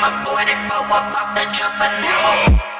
my boy, they pop up, pop and jump and roll.